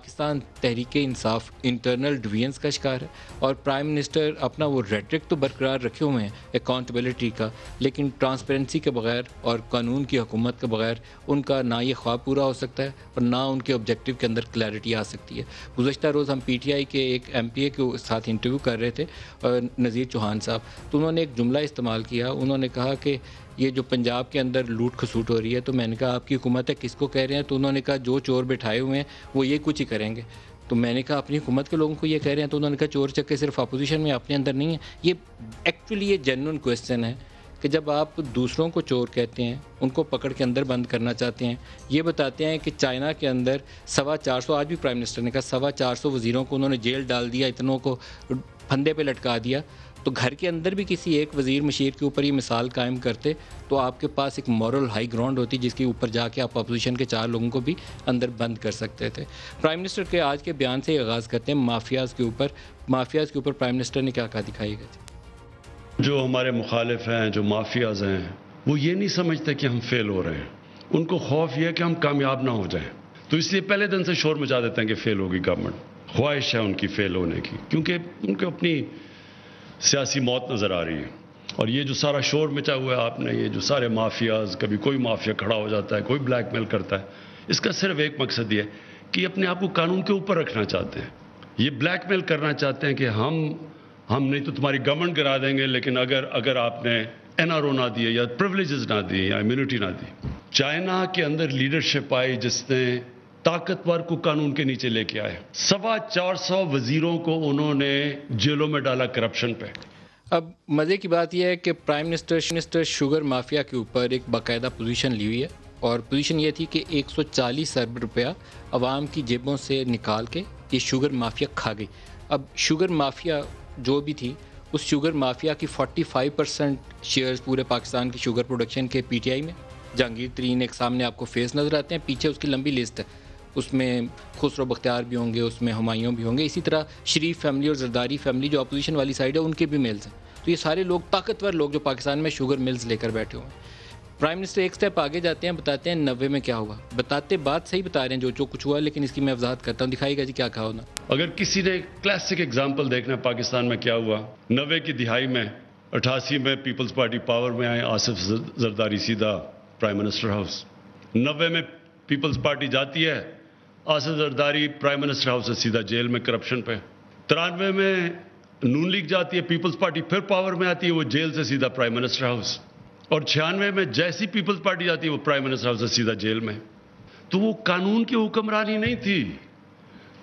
Pakistan Tehreek Insaf internal divisions का शिकार है और प्राइम मिनिस्टर अपना वो रेटरिक तो बरकरार रखे हुए हैं अकाउंटेबिलिटी का। लेकिन ट्रांसपेरेंसी के बगैर और कानून की हुकूमत के बगैर उनका ना ये ख्वाब पूरा हो सकता है और ना उनके ऑब्जेक्टिव के अंदर क्लैरिटी आ सकती है। गुजशत रोज़ हम पी टी आई के एक एम पी ए के साथ इंटरव्यू कर रहे थे नज़ीर चौहान साहब। तो उन्होंने एक जुमला इस्तेमाल किया। उन्होंने कहा कि ये जो पंजाब के अंदर लूट खसूट हो रही है तो मैंने कहा, आपकी हुकूमत है, किसको कह रहे हैं? तो उन्होंने कहा, जो चोर बैठाए हुए हैं, वो ये कुछ ही करेंगे। तो मैंने कहा, अपनी हुकूमत के लोगों को ये कह रहे हैं? तो उन्होंने कहा, चोर चक्के सिर्फ़ अपोजिशन में अपने अंदर नहीं है। ये एक्चुअली ये जेनुअन क्वेश्चन है कि जब आप दूसरों को चोर कहते हैं, उनको पकड़ के अंदर बंद करना चाहते हैं, ये बताते हैं कि चाइना के अंदर सवा चार सौ, आज भी प्राइम मिनिस्टर ने कहा, सवा चार सौ वज़ीरों को उन्होंने जेल डाल दिया, इतनों को फंदे पे लटका दिया। तो घर के अंदर भी किसी एक वज़ीर मशीर के ऊपर ये मिसाल कायम करते तो आपके पास एक मॉरल हाई ग्राउंड होती जिसके ऊपर जाके आप अपोजिशन के चार लोगों को भी अंदर बंद कर सकते थे। प्राइम मिनिस्टर के आज के बयान से आगाज़ करते हैं, माफियाज़ के ऊपर, माफियाज़ के ऊपर प्राइम मिनिस्टर ने क्या कहा दिखाई दिखाएगा जो हमारे मुखालिफ हैं, जो माफियाज़ हैं, वो ये नहीं समझते कि हम फेल हो रहे हैं। उनको खौफ यह है कि हम कामयाब ना हो जाएँ। तो इसलिए पहले दिन से शोर मचा देते हैं कि फेल होगी गवर्नमेंट ख्वाहिश है उनकी फेल होने की, क्योंकि उनको अपनी सियासी मौत नज़र आ रही है। और ये जो सारा शोर मचा हुआ है आपने, ये जो सारे माफियाज, कभी कोई माफिया खड़ा हो जाता है, कोई ब्लैकमेल करता है, इसका सिर्फ़ एक मकसद ये है कि अपने आप को कानून के ऊपर रखना चाहते हैं। ये ब्लैकमेल करना चाहते हैं कि हम हम नहीं तो तुम्हारी गवर्नमेंट गिरा देंगे, लेकिन अगर अगर आपने एनआरओ ना दिए या प्रिवलेजेस ना दिए या इम्यूनिटी ना दी, चाइना के अंदर लीडरशिप आई जिसने ताकतवर को कानून के नीचे लेके आए। सवा चार सौ वजीरों को उन्होंने जेलों में डाला करप्शन पे। अब मज़े की बात यह है कि prime minister minister sugar mafia के ऊपर एक बाकायदा पोजीशन ली हुई है और पोजीशन ये थी कि 140 अरब रुपया आवाम की जेबों से निकाल के ये शुगर माफिया खा गई। अब शुगर माफिया जो भी थी, उस शुगर माफिया की 45 परसेंट शेयर्स पूरे पाकिस्तान की शुगर प्रोडक्शन के पीटीआई में। जहांगीर तरीन एक सामने आपको फेस नज़र आते हैं, पीछे उसकी लंबी लिस्ट है। उसमें खुसरो बख्तियार भी होंगे, उसमें हमायूं भी होंगे। इसी तरह शरीफ फैमिली और जरदारी फैमिली जो अपोजिशन वाली साइड है, उनके भी मिल्स हैं। तो ये सारे लोग, ताकतवर लोग जो पाकिस्तान में शुगर मिल्स लेकर बैठे हुए हैं। प्राइम मिनिस्टर एक स्टेप आगे जाते हैं, बताते हैं नब्बे में क्या हुआ बताते बात सही बता रहे हैं जो जो कुछ हुआ, लेकिन इसकी मैं वजाहत करता हूँ। दिखाईगा जी क्या कहा होना अगर किसी ने क्लासिक एग्ज़ाम्पल देखना पाकिस्तान में क्या हुआ? नब्बे की दिहाई में, अठासी में पीपल्स पार्टी पावर में आए आसिफ जरदारी सीधा प्राइम मिनिस्टर हाउस नब्बे में पीपल्स पार्टी जाती है Asif Zardari prime minister house से सीधा जेल में करप्शन पे। तिरानवे में नून लीग जाती है पीपल्स पार्टी फिर पावर में आती है वो जेल से सीधा प्राइम मिनिस्टर हाउस और छियानवे में जैसी पीपल्स पार्टी जाती है वो प्राइम मिनिस्टर हाउस से सीधा जेल में। तो वो कानून की हुक्मरानी नहीं थी।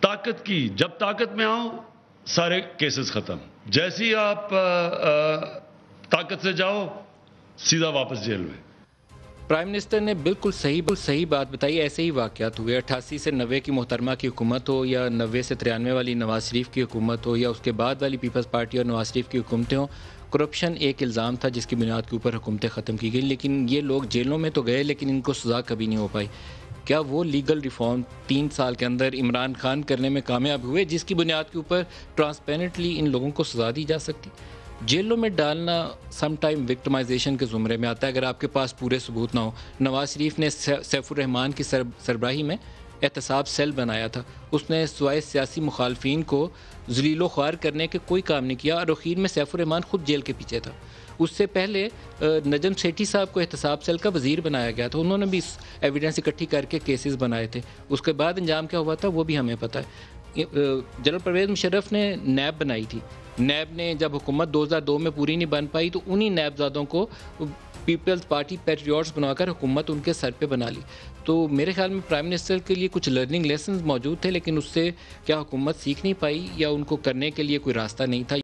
ताकत की जब ताकत में आओ सारे केसेस खत्म। जैसी आप आ, आ, ताकत से जाओ सीधा वापस जेल में। प्राइम मिनिस्टर ने बिल्कुल सही सही बात बताई, ऐसे ही वाक़ात हुए। अट्ठासी से नबे की मोहतरमा की हुकूमत हो या नबे से तिरानवे वाली नवाज़ शरीफ की हुकूमत हो या उसके बाद वाली पीपल्स पार्टी और नवाज़ शरीफ की हुकूमतें हों करप्शन एक इल्ज़ाम था जिसकी बुनियाद के ऊपर हुकूमतें ख़त्म की गई, लेकिन ये लोग जेलों में तो गए, लेकिन इनको सज़ा कभी नहीं हो पाई। क्या वो लीगल रिफॉर्म तीन साल के अंदर इमरान खान करने में कामयाब हुए, जिसकी बुनियाद के ऊपर ट्रांसपेरेंटली इन लोगों को सज़ा दी जा सकती? जेलों में डालना सम टाइम विक्टमाइजेशन के ज़ुमरे में आता है। अगर आपके पास पूरे सबूत ना हो नवाज़ शरीफ ने सैफुररहमान की सर, सरबराही में एहतसाब सेल बनाया था। उसने सवाए सियासी मुखालफी को जलीलो ख्वार करने के कोई काम नहीं किया और अखीर में सैफुररहमान खुद जेल के पीछे था। उससे पहले नजम सेठी साहब को एहतसाब सेल का वज़ीर बनाया गया था। उन्होंने भी एविडेंस इकट्ठी करके केसेस बनाए थे। उसके बाद अंजाम क्या हुआ था वो भी हमें पता है। जनरल परवेज़ मुशरफ ने नैब बनाई थी। नैब ने जब हुकूमत 2002 में पूरी नहीं बन पाई तो उन्हीं नैबजादों को पीपल्स पार्टी पेट्रियट्स बनाकर हुकूमत उनके सर पे बना ली। तो मेरे ख्याल में प्राइम मिनिस्टर के लिए कुछ लर्निंग लेसन मौजूद थे, लेकिन उससे क्या हुकूमत सीख नहीं पाई या उनको करने के लिए कोई रास्ता नहीं था?